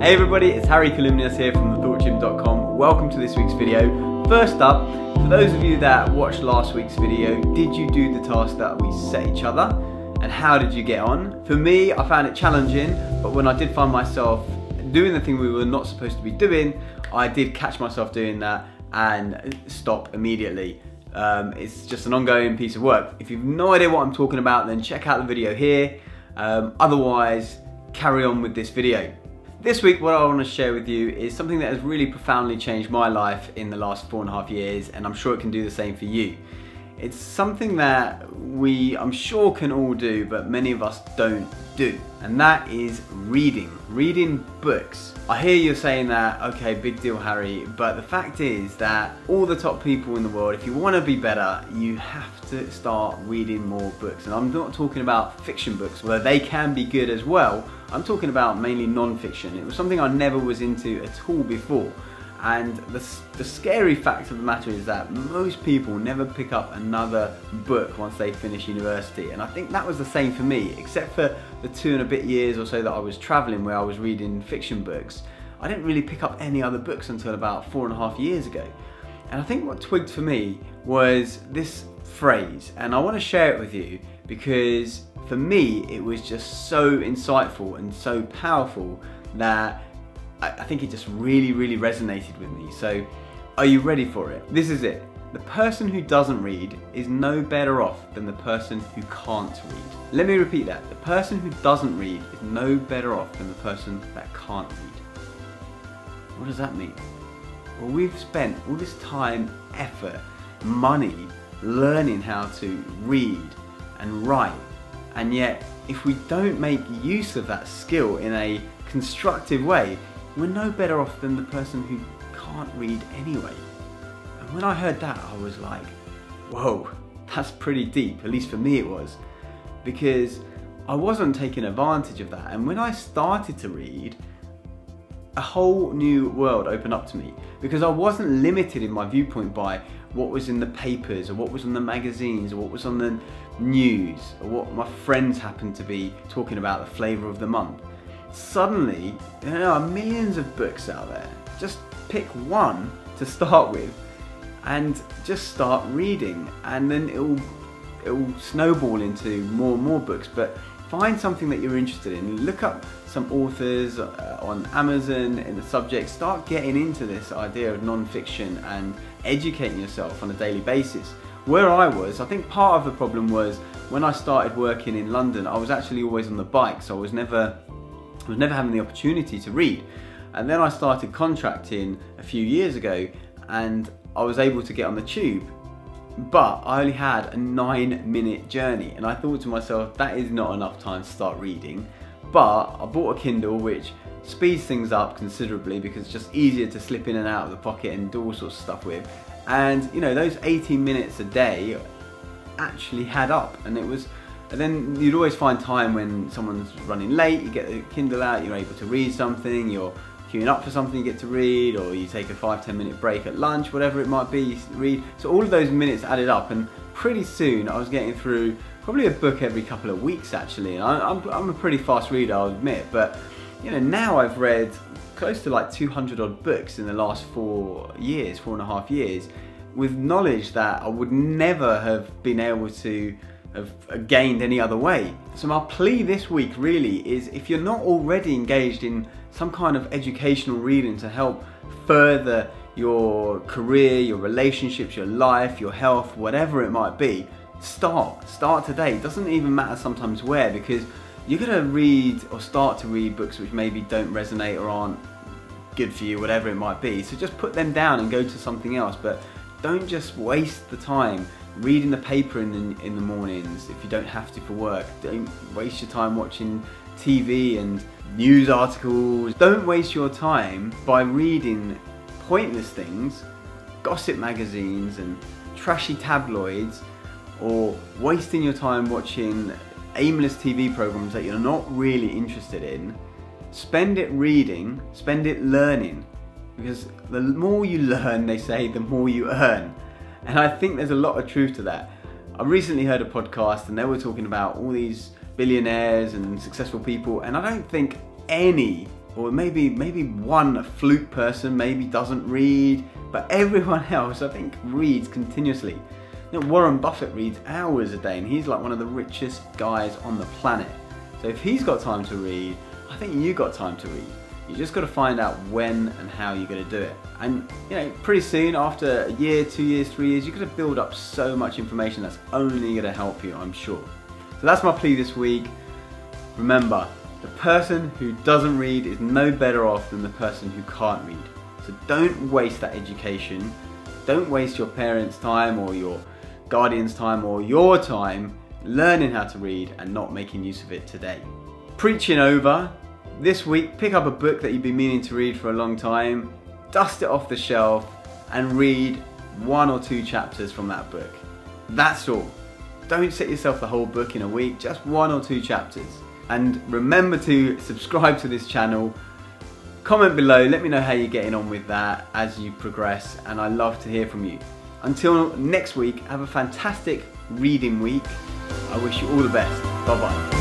Hey everybody, it's Hari Kalymnios here from thethoughtgym.com. Welcome to this week's video. First up, for those of you that watched last week's video, did you do the task that we set each other? And how did you get on? For me, I found it challenging, but when I did find myself doing the thing we were not supposed to be doing, I did catch myself doing that and stop immediately. Um, it's just an ongoing piece of work. If you've no idea what I'm talking about, then check out the video here. Um, otherwise, carry on with this video. This week what I want to share with you is something that has really profoundly changed my life in the last four and a half years and I'm sure it can do the same for you. It's something that we, I'm sure, can all do, but many of us don't do, and that is reading. Reading books. I hear you're saying that, okay, big deal, Hari, but the fact is that all the top people in the world, if you want to be better, you have to start reading more books. And I'm not talking about fiction books, where they can be good as well. I'm talking about mainly non-fiction. It was something I never was into at all before. And the, the scary fact of the matter is that most people never pick up another book once they finish university. And I think that was the same for me, except for the two and a bit years or so that I was traveling where I was reading fiction books. I didn't really pick up any other books until about four and a half years ago. And I think what twigged for me was this phrase, and I want to share it with you because for me it was just so insightful and so powerful that I, think it just really, really resonated with me. So, are you ready for it? This is it. The person who doesn't read is no better off than the person who can't read. Let me repeat that. The person who doesn't read is no better off than the person that can't read. What does that mean? Well, we've spent all this time, effort, money learning how to read and write, and yet if we don't make use of that skill in a constructive way, we're no better off than the person who can't read anyway. And when I heard that, I was like, whoa, that's pretty deep, at least for me it was. Because I wasn't taking advantage of that. And when I started to read, a whole new world opened up to me because I wasn't limited in my viewpoint by what was in the papers or what was on the magazines or what was on the news or what my friends happened to be talking about the flavour of the month suddenly there are millions of books out there. Just pick one to start with and just start reading. And then it'll it'll snowball into more and more books. But find something that you're interested in. Look up some authors uh, on Amazon in the subject. Start getting into this idea of non-fiction and educating yourself on a daily basis. Where I was I think part of the problem was when I started working in London I was actually always on the bike. So I was never was never having the opportunity to read. And then I started contracting a few years ago and I was able to get on the tube. But I only had a nine minute journey and I thought to myself, that is not enough time to start reading. But I bought a Kindle which speeds things up considerably because it's just easier to slip in and out of the pocket and do all sorts of stuff with. And you know, those 18 minutes a day actually had up and it was and then you'd always find time when someone's running late, you get the Kindle out, you're able to read something, you're queuing up for something you get to read, or you take a five, 10 minute break at lunch, whatever it might be, read. So all of those minutes added up and pretty soon I was getting through probably a book every couple of weeks actually. And I, am I'm a pretty fast reader, I'll admit, but you know, now I've read close to like 200 odd books in the last four years, four and a half years, with knowledge that I would never have been able to have gained any other way. So my plea this week really is if you're not already engaged in some kind of educational reading to help further your career, your relationships, your life, your health, whatever it might be, start. Start today. It doesn't even matter sometimes where because you're going to read or start to read books which maybe don't resonate or aren't good for you, whatever it might be. So just put them down and go to something else. But don't just waste the time reading the paper in the, in the mornings if you don't have to for work. Don't waste your time watching TV and news articles. Don't waste your time by reading pointless things, gossip magazines and trashy tabloids or wasting your time watching aimless TV programs that you're not really interested in. Spend it reading, spend it learning because the more you learn, they say, the more you earn. And I think there's a lot of truth to that. I recently heard a podcast and they were talking about all these billionaires and successful people, and I don't think any or maybe maybe one fluke person maybe doesn't read, but everyone else I think reads continuously. You know, Warren Buffett reads hours a day and he's like one of the richest guys on the planet. So if he's got time to read, I think you got time to read. You just got to find out when and how you're going to do it. And you know, pretty soon, after a year, two years, three years, you're going to build up so much information that's only going to help you, I'm sure. So that's my plea this week. Remember, the person who doesn't read is no better off than the person who can't read. So don't waste that education. Don't waste your parents' time or your guardian's time or your time learning how to read and not making use of it today. Preaching over, this week pick up a book that you've been meaning to read for a long time, dust it off the shelf and read one or two chapters from that book. That's all. Don't set yourself the whole book in a week, just one or two chapters. And remember to subscribe to this channel. Comment below, let me know how you're getting on with that as you progress, and I love to hear from you. Until next week, have a fantastic reading week. I wish you all the best. Bye bye.